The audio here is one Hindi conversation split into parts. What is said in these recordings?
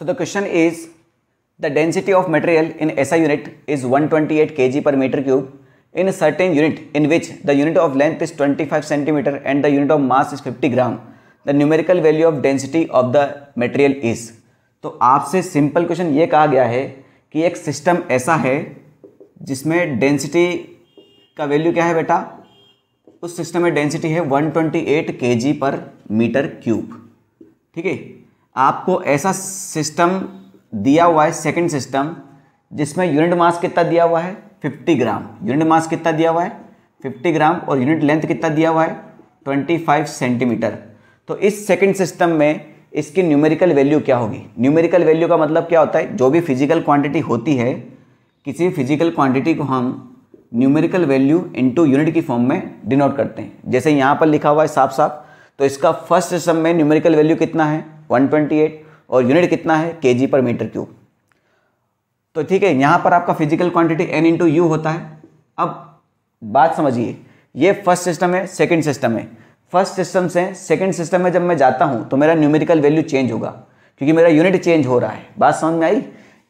So the question is the density of material in ऐसा unit is 128 twenty eight K G per metre cube in certain unit in which the unit of length is 25 five centimetre and the unit of mass is 50 gram the numerical value of density of the material is तो आपसे सिंपल क्वेश्चन ये कहा गया है कि एक सिस्टम ऐसा है जिसमें डेंसिटी का वैल्यू क्या है बेटा? उस सिस्टम में डेंसिटी है 128 twenty eight per metre cube ठीक है? आपको ऐसा सिस्टम दिया हुआ है सेकंड सिस्टम जिसमें यूनिट मास कितना दिया हुआ है? 50 ग्राम यूनिट मास कितना दिया हुआ है? 50 ग्राम और यूनिट लेंथ कितना दिया हुआ है? 25 सेंटीमीटर तो इस सेकंड सिस्टम में इसकी न्यूमेरिकल वैल्यू क्या होगी? न्यूमेरिकल वैल्यू का मतलब क्या होता है? जो भी फ़िज़िकल क्वांटिटी होती है, किसी फ़िज़िकल क्वांटिटी को हम न्यूमेरिकल वैल्यू इनटू यूनिट की फॉर्म में डिनोट करते हैं। जैसे यहाँ पर लिखा हुआ है साफ़ साफ़ तो इसका फ़र्स्ट सिस्टम में न्यूमेरिकल वैल्यू कितना है? 128 और यूनिट कितना है के पर मीटर क्यूब। तो ठीक है, यहाँ पर आपका physical quantity N into U होता है। अब बात समझिए, ये फ़र्स्ट सिस्टम है, सेकेंड सिस्टम है। फ़र्स्ट सिस्टम से सेकेंड सिस्टम में जब मैं जाता हूँ तो मेरा न्यूमेरिकल वैल्यू चेंज होगा, क्योंकि मेरा यूनिट चेंज हो रहा है। बात समझ में आई?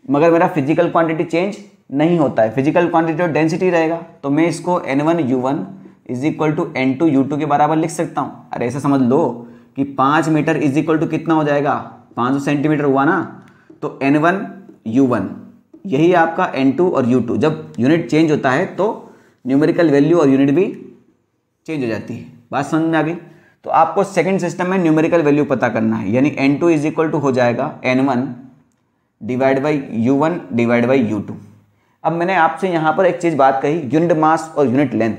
मगर मेरा फ़िज़िकल क्वांटिटी चेंज नहीं होता है। फ़िज़िकल क्वांटिटी और डेंसिटी रहेगा तो मैं इसको N one U one is equal to N two U two के बराबर लिख सकता हूँ। अरे, ऐसा समझ लो। कि पाँच मीटर इज़ इक्वल टू कितना हो जाएगा? पाँच सौ सेंटीमीटर हुआ ना? तो एन वन यू वन यही आपका एन टू और यू टू जब यूनिट चेंज होता है तो न्यूमेरिकल वैल्यू और यूनिट भी चेंज हो जाती है। बात समझ में आ गई? तो आपको सेकंड सिस्टम में न्यूमेरिकल वैल्यू पता करना है। यानी N two is equal to हो जाएगा N one divide by U one divide by U two अब मैंने आपसे यहाँ पर एक चीज़ बात कही यूनिट मास और यूनिट लेंथ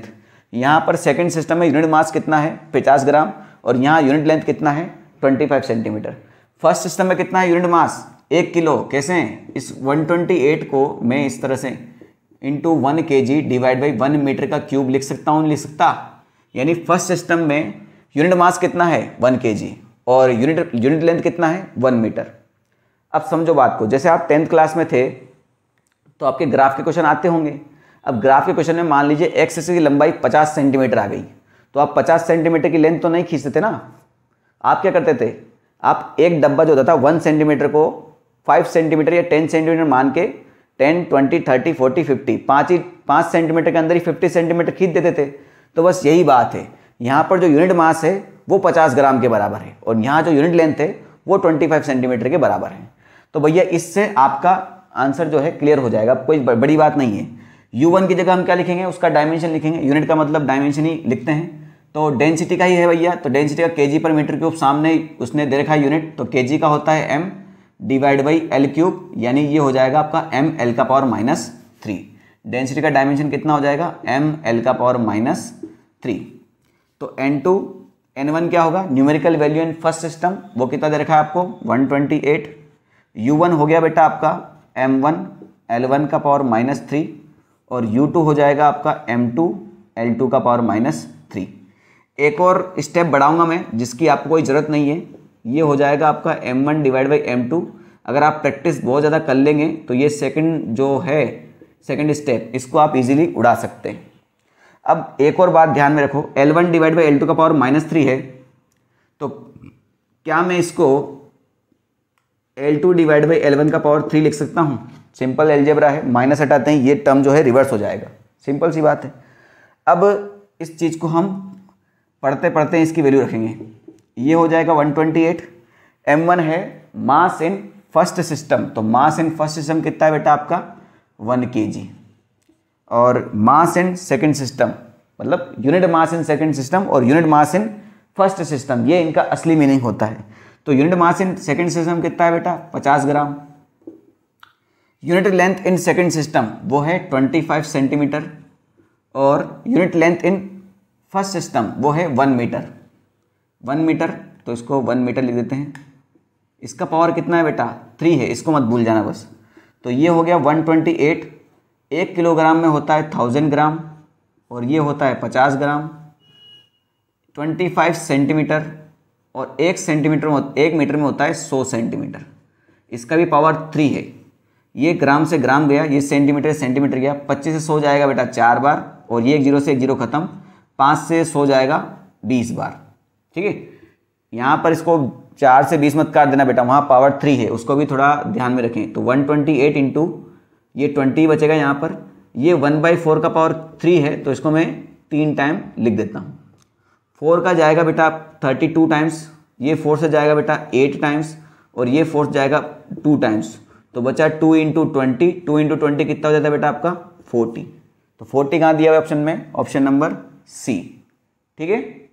यहाँ पर सेकंड सिस्टम में यूनिट मास कितना है? पचास ग्राम। और यहाँ यूनिट लेंथ कितना है? Twenty five centimetre first system में कितना है यूनिट मास एक किलो. कैसे? हैं इस वन ट्वेंटी एट को मैं इस तरह से into one K G divide by one metre का क्यूब लिख सकता हूँ, लिख सकता? यानी फ़र्स्ट सिस्टम में यूनिट मास कितना है? वन के जी और यूनिट यूनिट लेंथ कितना है? वन मीटर अब समझो बात को. जैसे आप टेंथ क्लास में थे तो आपके ग्राफ के क्वेश्चन आते होंगे. अब ग्राफ के क्वेश्चन में मान लीजिए एक्स की लंबाई 50 सेंटीमीटर आ गई. तो आप 50 सेंटीमीटर की लेंथ तो नहीं खींचते थे ना? आप क्या करते थे? आप एक डब्बा जो होता था, वन सेंटीमीटर को फाइव सेंटीमीटर या टेन सेंटीमीटर मान के ten, twenty, thirty, forty, fifty, पाँच ही, पाँच सेंटीमीटर के अंदर ही फिफ्टी सेंटीमीटर खींच देते थे। तो बस यही बात है। यहाँ पर जो यूनिट मास है, वो पचास ग्राम के बराबर है और यहाँ जो यूनिट लेंथ है, वो ट्वेंटी फाइव सेंटीमीटर के बराबर है। तो भैया, इससे आपका आंसर जो है क्लियर हो जाएगा। कोई बड़ी बात नहीं है। यू वन की जगह हम क्या लिखेंगे? उसका डायमेंशन लिखेंगे। यूनिट का मतलब डायमेंशन ही लिखते हैं। तो डेंसिटी का ही है भैया। तो डेंसिटी का केजी पर मीटर क्यूब सामने उसने दे रखा है यूनिट तो केजी का होता है M divide by L cube यानी ये हो जाएगा आपका एम एल का पावर माइनस थ्री डेंसिटी का डायमेंशन कितना हो जाएगा? एम एल का पावर माइनस थ्री तो एन टू एन वन क्या होगा? Numerical value in first system वो कितना दे रखा है आपको? One twenty eight U one हो गया बेटा आपका एम वन एल वन का पावर माइनस थ्री और यू टू हो जाएगा आपका एम टू एल टू का पावर माइनस एक और स्टेप बढ़ाऊँगा मैं, जिसकी आपको कोई ज़रूरत नहीं है, ये हो जाएगा आपका M one divide by M two अगर आप प्रैक्टिस बहुत ज़्यादा कर लेंगे तो ये सेकंड जो है सेकंड स्टेप इसको आप इजीली उड़ा सकते हैं। अब एक और बात ध्यान में रखो L one divide by L का पावर माइनस थ्री है। तो क्या मैं इसको L two divide by L का पावर थ्री लिख सकता हूँ? सिंपल एलजेब्रा है माइनस हटाते हैं, ये टर्म जो है रिवर्स हो जाएगा। सिंपल सी बात है। अब इस चीज़ को हम पढ़ते पढ़ते इसकी वैल्यू रखेंगे। ये हो जाएगा 128 m1 है मास इन फ़र्स्ट सिस्टम तो मास इन फ़र्स्ट सिस्टम कितना है बेटा आपका? वन के और मास इन सेकेंड सिस्टम मतलब unit mass in second system और unit mass in first system ये इनका असली मीनिंग होता है। तो unit mass in second system कितना है बेटा? 50 gram. Unit length in second system वो है 25 सेंटीमीटर और unit length in first system, वो है वन मीटर। वन मीटर तो इसको वन मीटर लिख देते हैं। इसका पावर कितना है बेटा? थ्री है, इसको मत भूल जाना बस। तो ये हो गया वन ट्वेंटी एट। एक किलोग्राम में होता है थाउज़ेंड ग्राम, और ये होता है पचास ग्राम। ट्वेंटी फाइव सेंटीमीटर, और एक सेंटीमीटर में, एक मीटर में होता है सौ सेंटीमीटर। इसका भी पावर थ्री है। ये ग्राम से ग्राम गया, ये सेंटीमीटर सेंटीमीटर गया। पच्चीस से सौ जाएगा बेटा चार बार, और ये एक ज़ीरो से एक ज़ीरो खत्म। पाँच से सौ जाएगा बीस बार। ठीक है? यहाँ पर इसको चार से बीस मत काट देना बेटा, वहाँ पावर थ्री है, उसको भी थोड़ा ध्यान में रखें। तो वन ट्वेंटी एट इंटू ये ट्वेंटी बचेगा यहाँ पर, ये वन बाई फोर का पावर थ्री है तो इसको मैं तीन टाइम लिख देता हूँ। फोर का जाएगा बेटा थर्टी टू टाइम्स ये फोर से जाएगा बेटा एट टाइम्स और ये फोर्स जाएगा टू टाइम्स तो बचा two into twenty two into twenty कितना हो जाता है बेटा आपका फोर्टी तो फोर्टी कहाँ दिया हुआ ऑप्शन में? ऑप्शन नंबर सी ठीक है?